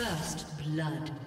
First blood.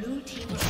Blue team.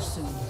Soon.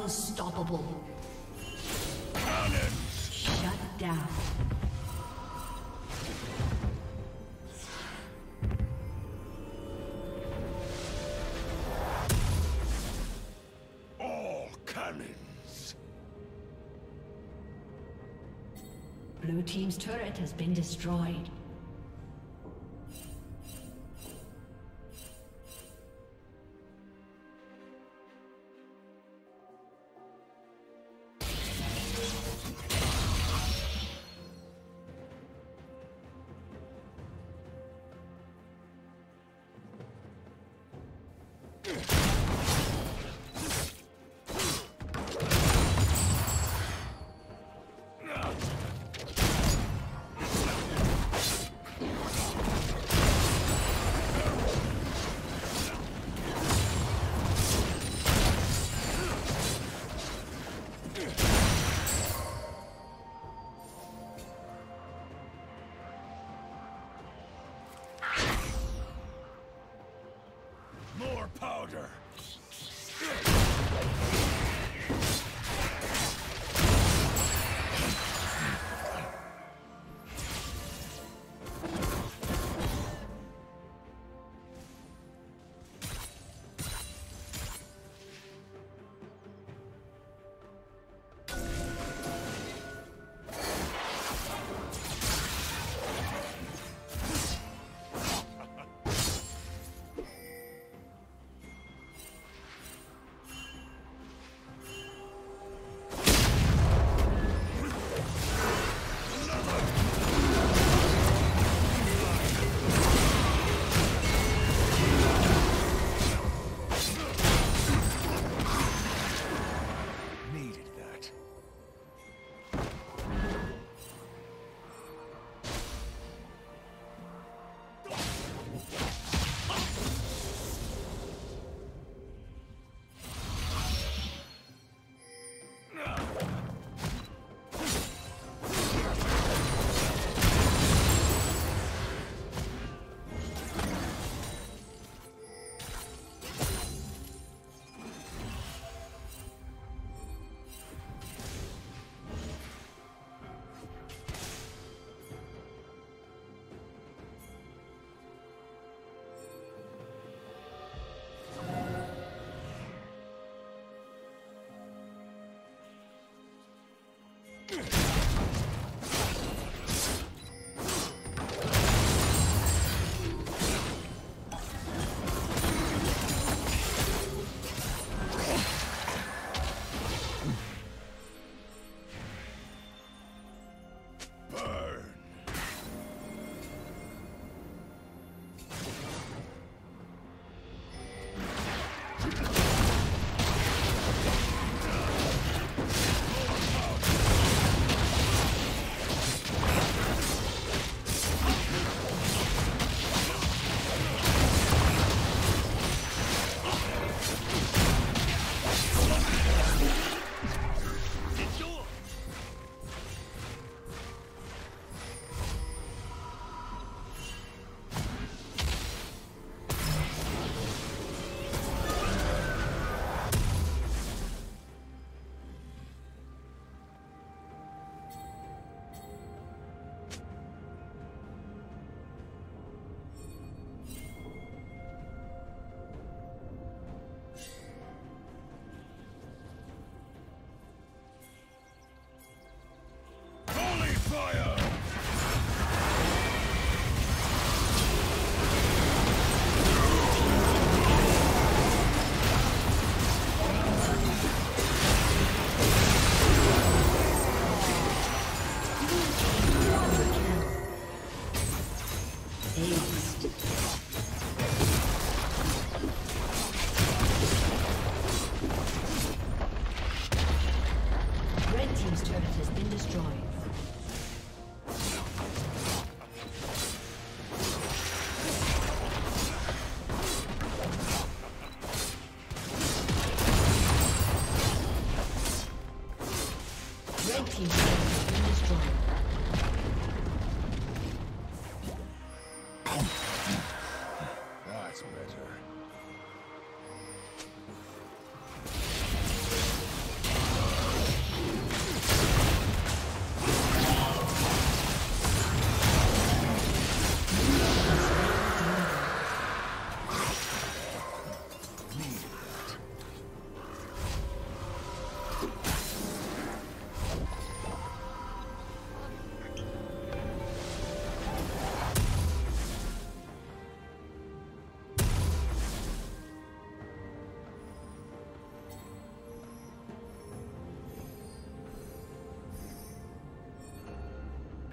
Unstoppable. Cannon. Shut down. All cannons. Blue Team's turret has been destroyed. powder.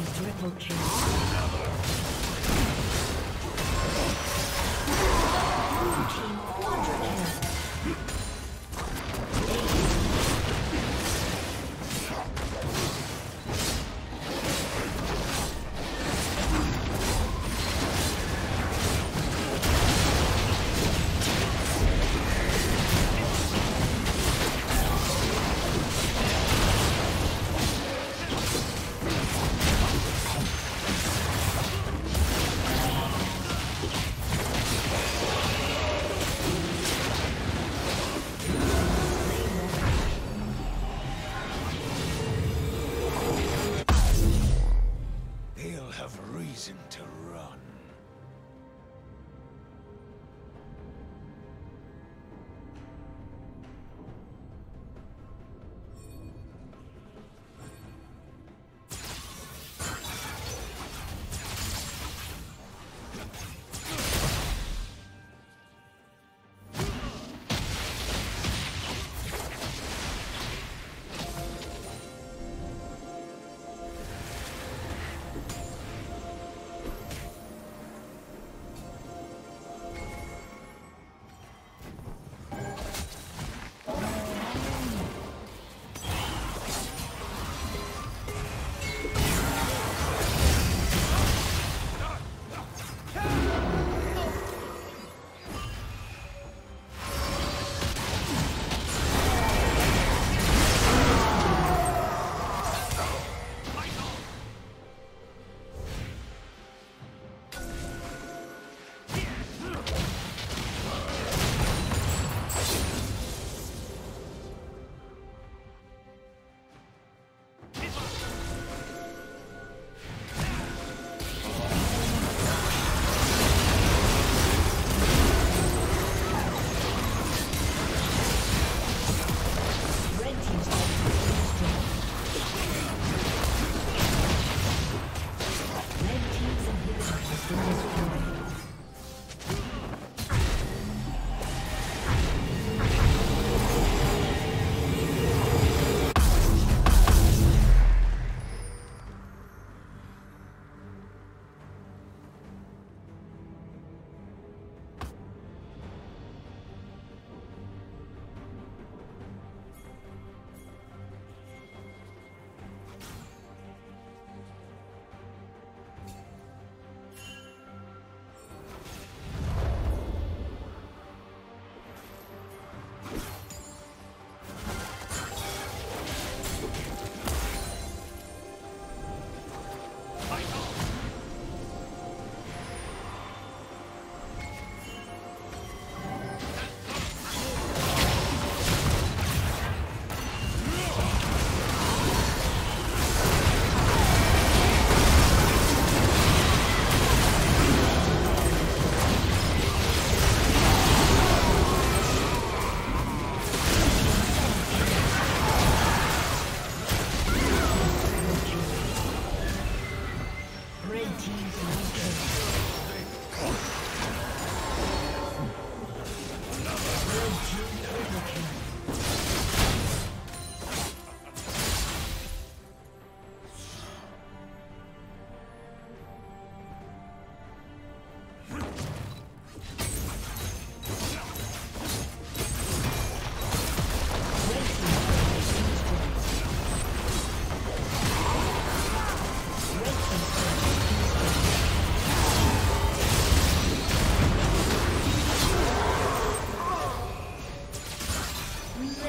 Triple kill. Blue team quadra kill.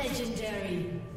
That's